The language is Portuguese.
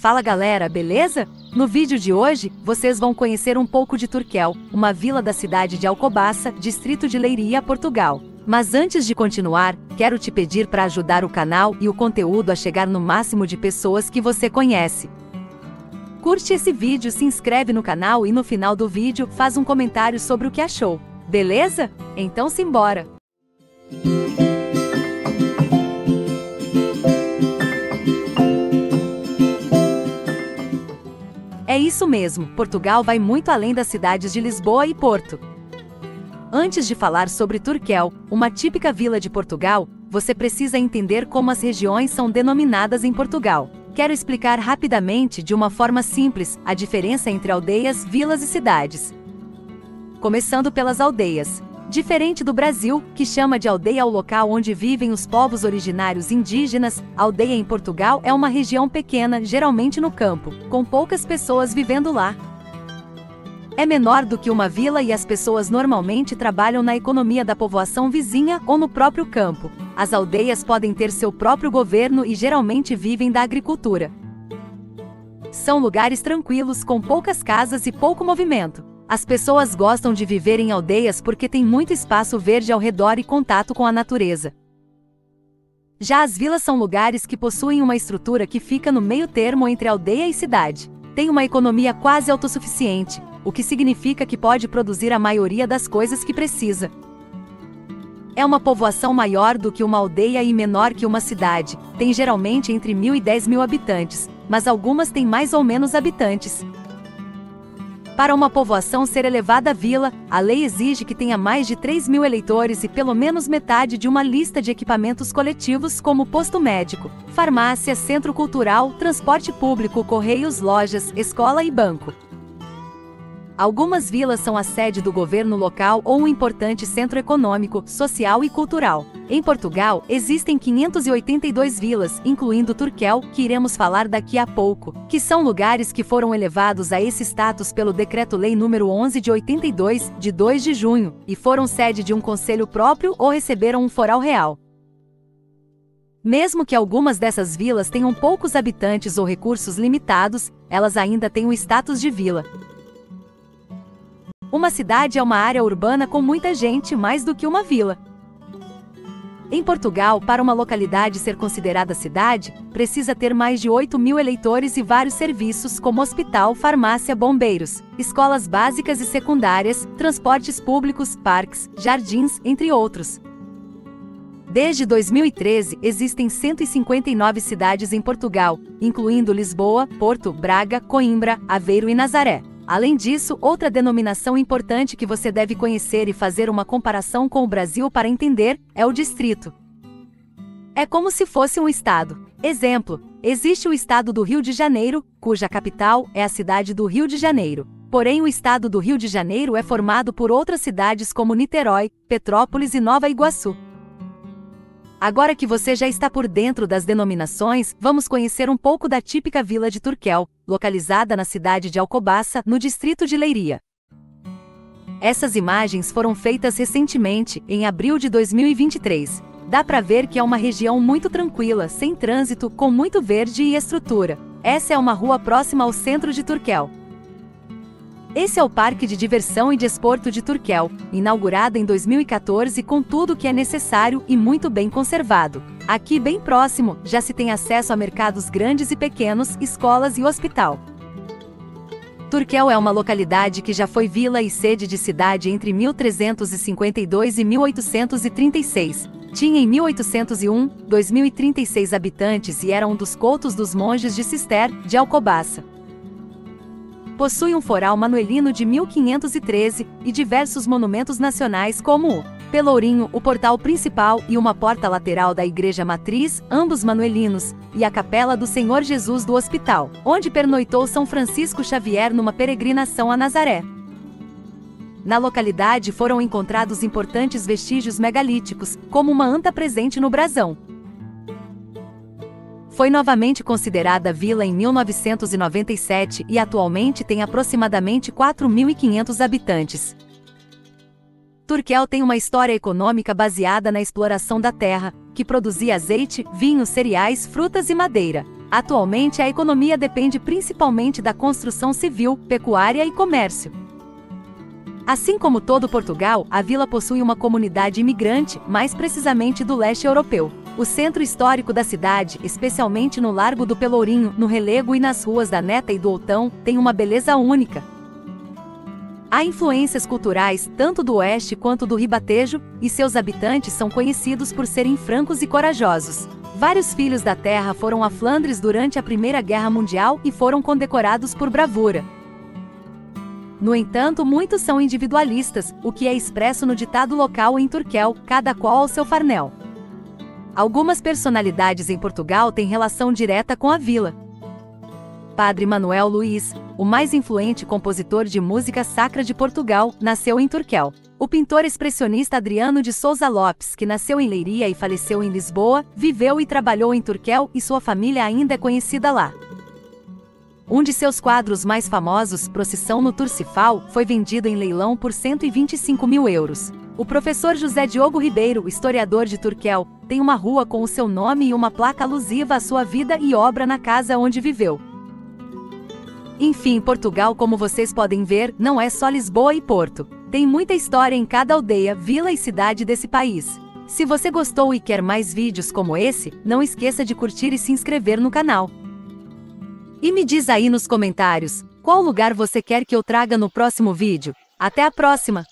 Fala galera, beleza? No vídeo de hoje, vocês vão conhecer um pouco de Turquel, uma vila da cidade de Alcobaça, distrito de Leiria, Portugal. Mas antes de continuar, quero te pedir para ajudar o canal e o conteúdo a chegar no máximo de pessoas que você conhece. Curte esse vídeo, se inscreve no canal e no final do vídeo faz um comentário sobre o que achou. Beleza? Então simbora! É isso mesmo, Portugal vai muito além das cidades de Lisboa e Porto. Antes de falar sobre Turquel, uma típica vila de Portugal, você precisa entender como as regiões são denominadas em Portugal. Quero explicar rapidamente, de uma forma simples, a diferença entre aldeias, vilas e cidades. Começando pelas aldeias. Diferente do Brasil, que chama de aldeia ao local onde vivem os povos originários indígenas, aldeia em Portugal é uma região pequena, geralmente no campo, com poucas pessoas vivendo lá. É menor do que uma vila e as pessoas normalmente trabalham na economia da povoação vizinha ou no próprio campo. As aldeias podem ter seu próprio governo e geralmente vivem da agricultura. São lugares tranquilos com poucas casas e pouco movimento. As pessoas gostam de viver em aldeias porque tem muito espaço verde ao redor e contato com a natureza. Já as vilas são lugares que possuem uma estrutura que fica no meio termo entre aldeia e cidade. Tem uma economia quase autossuficiente, o que significa que pode produzir a maioria das coisas que precisa. É uma povoação maior do que uma aldeia e menor que uma cidade, tem geralmente entre mil e dez mil habitantes, mas algumas têm mais ou menos habitantes. Para uma povoação ser elevada à vila, a lei exige que tenha mais de 3 mil eleitores e pelo menos metade de uma lista de equipamentos coletivos como posto médico, farmácia, centro cultural, transporte público, correios, lojas, escola e banco. Algumas vilas são a sede do governo local ou um importante centro econômico, social e cultural. Em Portugal, existem 582 vilas, incluindo Turquel, que iremos falar daqui a pouco, que são lugares que foram elevados a esse status pelo Decreto-Lei nº 11 de 82, de 2 de junho, e foram sede de um conselho próprio ou receberam um foral real. Mesmo que algumas dessas vilas tenham poucos habitantes ou recursos limitados, elas ainda têm o status de vila. Uma cidade é uma área urbana com muita gente mais do que uma vila. Em Portugal, para uma localidade ser considerada cidade, precisa ter mais de 8 mil eleitores e vários serviços como hospital, farmácia, bombeiros, escolas básicas e secundárias, transportes públicos, parques, jardins, entre outros. Desde 2013, existem 159 cidades em Portugal, incluindo Lisboa, Porto, Braga, Coimbra, Aveiro e Nazaré. Além disso, outra denominação importante que você deve conhecer e fazer uma comparação com o Brasil para entender é o distrito. É como se fosse um estado. Exemplo: existe o estado do Rio de Janeiro, cuja capital é a cidade do Rio de Janeiro. Porém, o estado do Rio de Janeiro é formado por outras cidades como Niterói, Petrópolis e Nova Iguaçu. Agora que você já está por dentro das denominações, vamos conhecer um pouco da típica vila de Turquel, localizada na cidade de Alcobaça, no distrito de Leiria. Essas imagens foram feitas recentemente, em abril de 2023. Dá para ver que é uma região muito tranquila, sem trânsito, com muito verde e estrutura. Essa é uma rua próxima ao centro de Turquel. Esse é o Parque de Diversão e Desporto de Turquel, inaugurado em 2014 com tudo o que é necessário e muito bem conservado. Aqui bem próximo, já se tem acesso a mercados grandes e pequenos, escolas e hospital. Turquel é uma localidade que já foi vila e sede de cidade entre 1352 e 1836. Tinha em 1801, 2036 habitantes e era um dos coutos dos monges de Cister, de Alcobaça possui um foral manuelino de 1513 e diversos monumentos nacionais como o Pelourinho, o portal principal e uma porta lateral da igreja matriz, ambos manuelinos, e a capela do Senhor Jesus do Hospital, onde pernoitou São Francisco Xavier numa peregrinação a Nazaré. Na localidade foram encontrados importantes vestígios megalíticos, como uma anta presente no brasão, foi novamente considerada vila em 1997 e atualmente tem aproximadamente 4.500 habitantes. Turquel tem uma história econômica baseada na exploração da terra, que produzia azeite, vinho, cereais, frutas e madeira. Atualmente a economia depende principalmente da construção civil, pecuária e comércio. Assim como todo Portugal, a vila possui uma comunidade imigrante, mais precisamente do leste europeu. O centro histórico da cidade, especialmente no Largo do Pelourinho, no Relego e nas ruas da Neta e do Outão, tem uma beleza única. Há influências culturais tanto do oeste quanto do ribatejo, e seus habitantes são conhecidos por serem francos e corajosos. Vários filhos da terra foram a Flandres durante a Primeira Guerra Mundial e foram condecorados por bravura. No entanto, muitos são individualistas, o que é expresso no ditado local em turquel, cada qual ao seu farnel. Algumas personalidades em Portugal têm relação direta com a vila. Padre Manuel Luiz, o mais influente compositor de música sacra de Portugal, nasceu em Turquel. O pintor expressionista Adriano de Souza Lopes, que nasceu em Leiria e faleceu em Lisboa, viveu e trabalhou em Turquel e sua família ainda é conhecida lá. Um de seus quadros mais famosos, Procissão no Turcifal, foi vendido em leilão por 125 mil euros. O professor José Diogo Ribeiro, historiador de Turquel, tem uma rua com o seu nome e uma placa alusiva à sua vida e obra na casa onde viveu. Enfim, Portugal, como vocês podem ver, não é só Lisboa e Porto. Tem muita história em cada aldeia, vila e cidade desse país. Se você gostou e quer mais vídeos como esse, não esqueça de curtir e se inscrever no canal. E me diz aí nos comentários, qual lugar você quer que eu traga no próximo vídeo. Até a próxima!